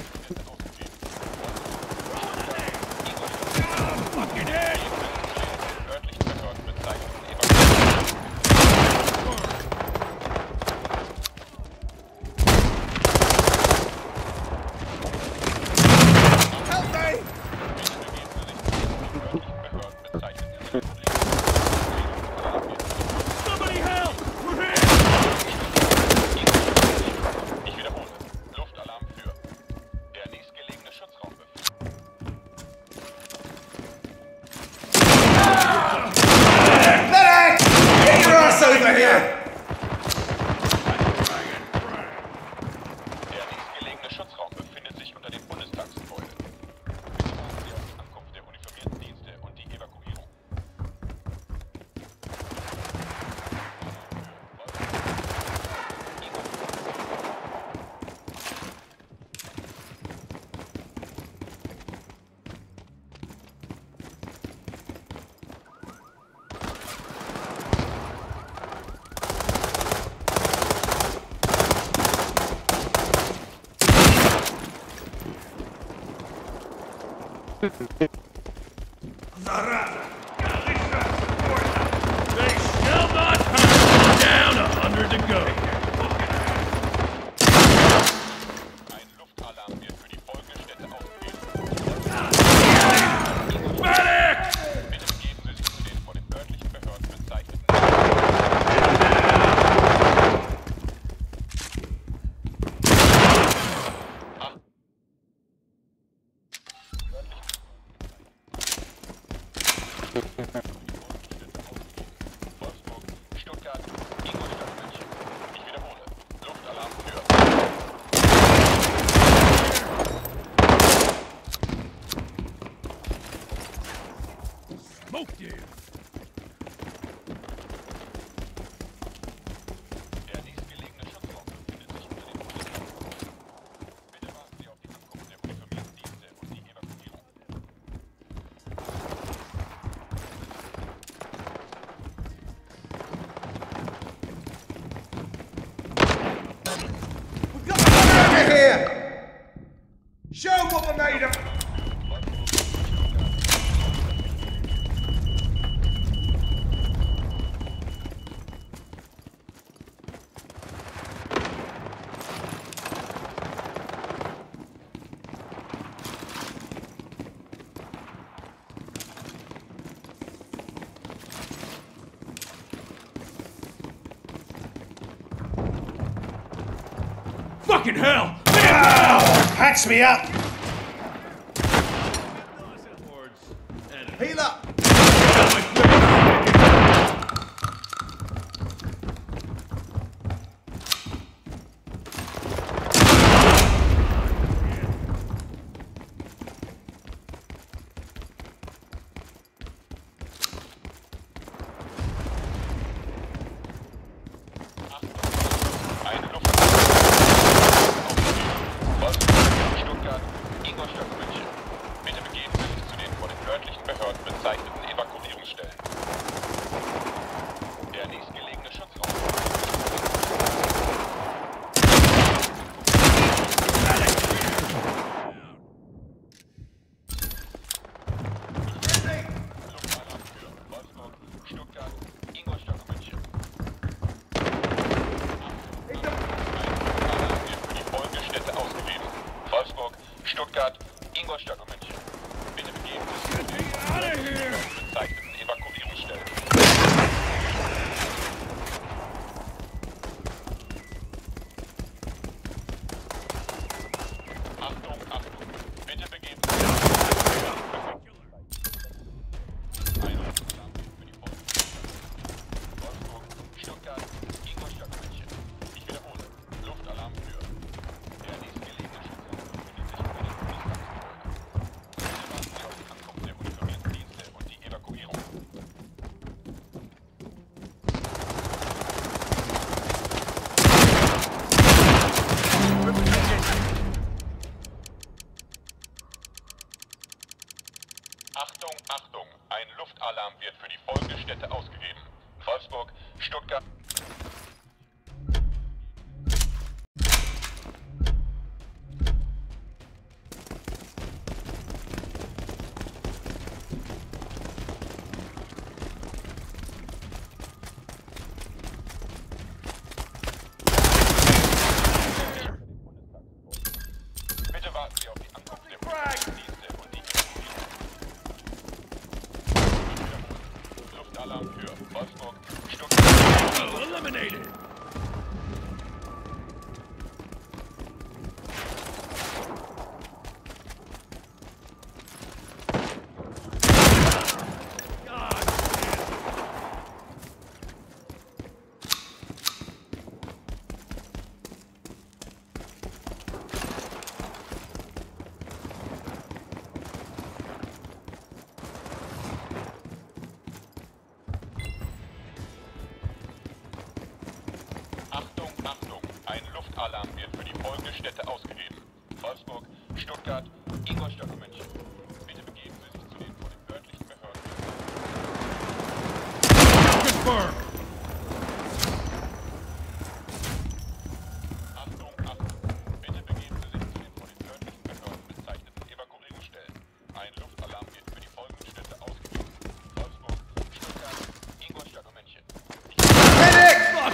이렇게 Amém? Зараза! They shall not come down! A hundred to go. Smoked you! Fucking hell! Patch me up! Ingolstadt am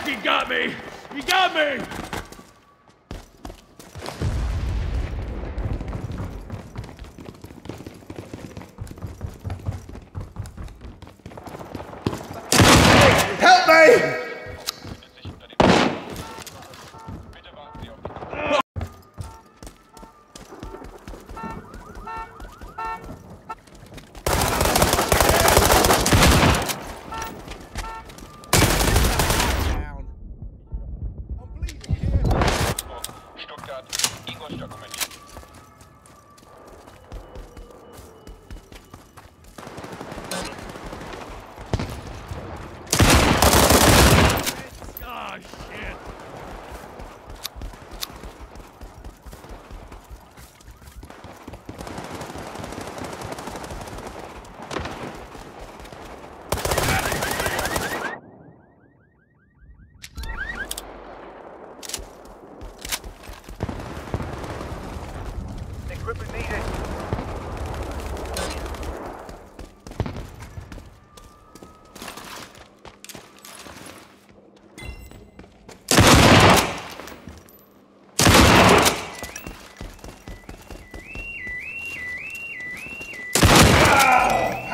He got me! He got me! Help me!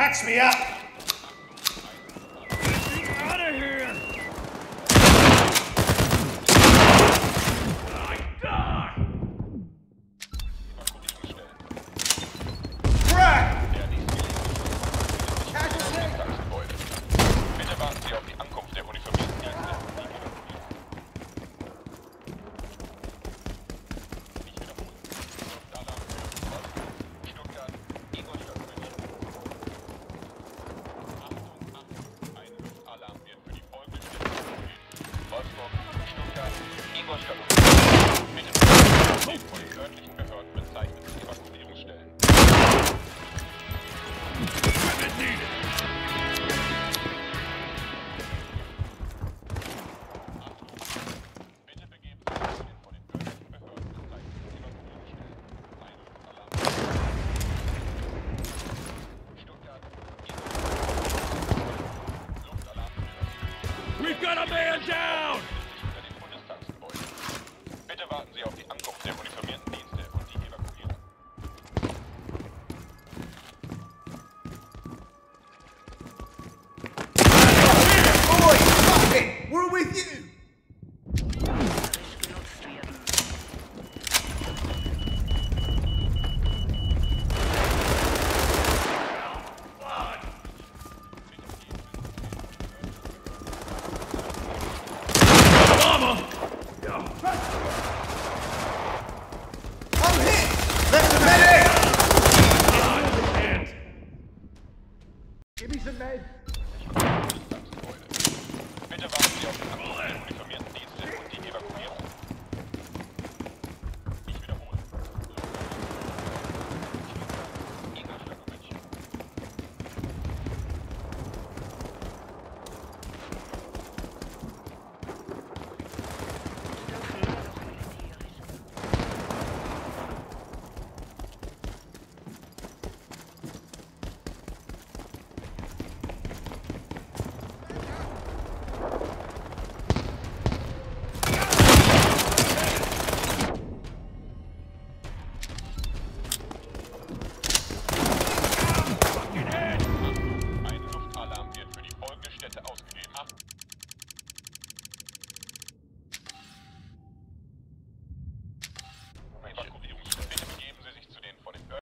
cracks me up. We've got a man down! made.